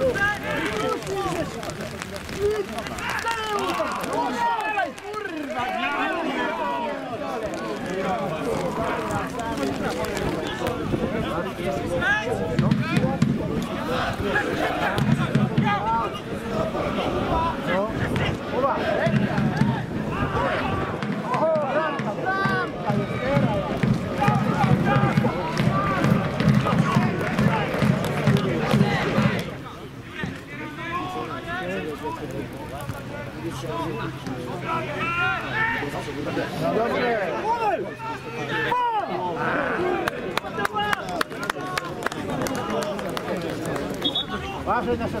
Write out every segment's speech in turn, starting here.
Kurwa! Ваша наша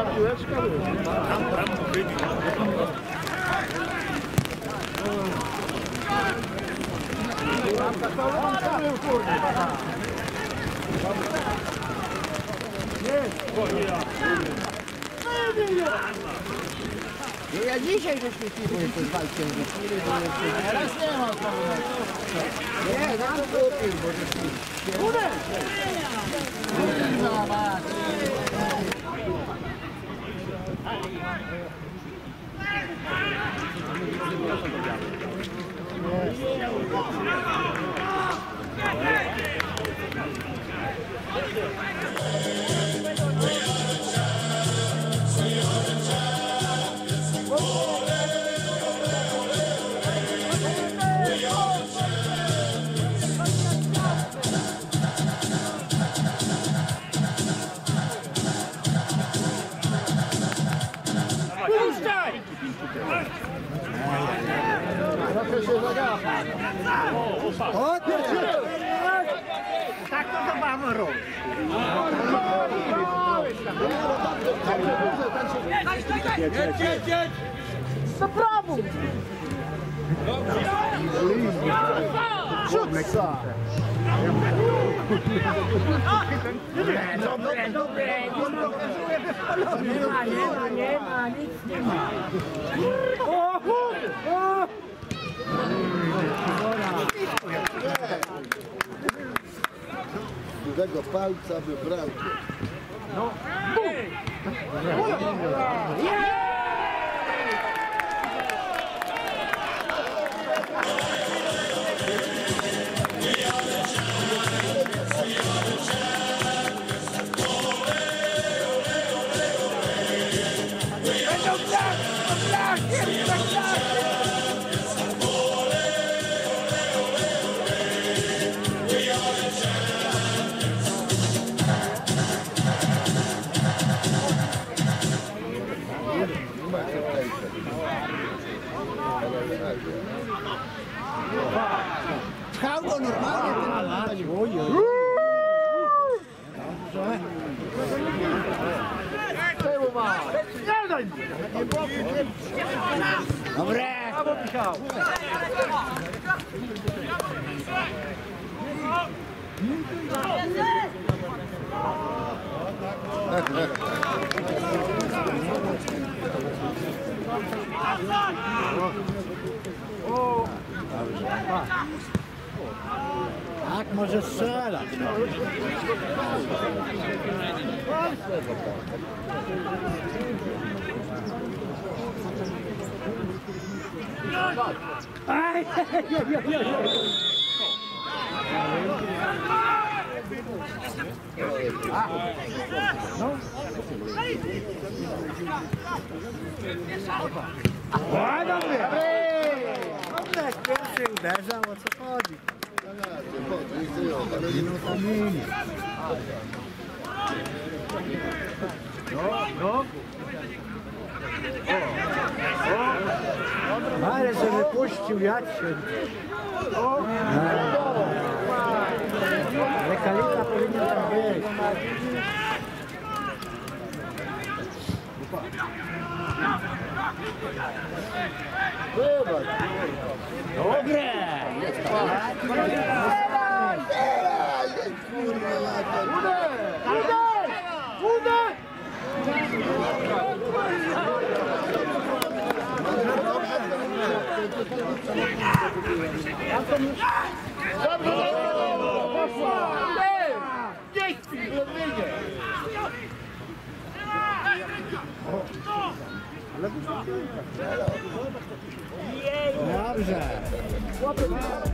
Nieprzyjemna piłeczka. No ja dzisiaj żeśmy jeszcze z walkiem. Teraz nie ma. Nie, na to kupił, bo żeśmy... No, masz. Yes. O! Tak to mamy. Do prawo! Rzuca. Dobre, dobre, nie ma, nie ma, nie ma, palca wybrał. Pchał Tyłu ma. Nie daj mi. Dobre. Brawo, Michał. Tak może Sara. Ay, ja, ja, ja, Hajde, bre! Hajde, krčim, bežamo, co chodite. Minie. No. Ale się wypuścił, jak się... Ale kalita powinna tam być. Dobre. Dobrze.